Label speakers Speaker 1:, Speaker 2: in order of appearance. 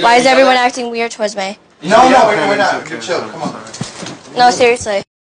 Speaker 1: Why is everyone acting weird towards me?
Speaker 2: No, no, we're, we're not. You're chill. Come on.
Speaker 1: No, seriously.